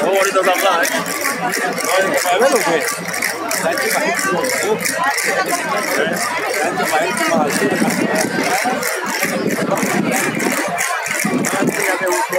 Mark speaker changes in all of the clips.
Speaker 1: Favorito también. ¿Para ver o qué?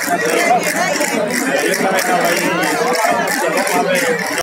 Speaker 1: Ik ga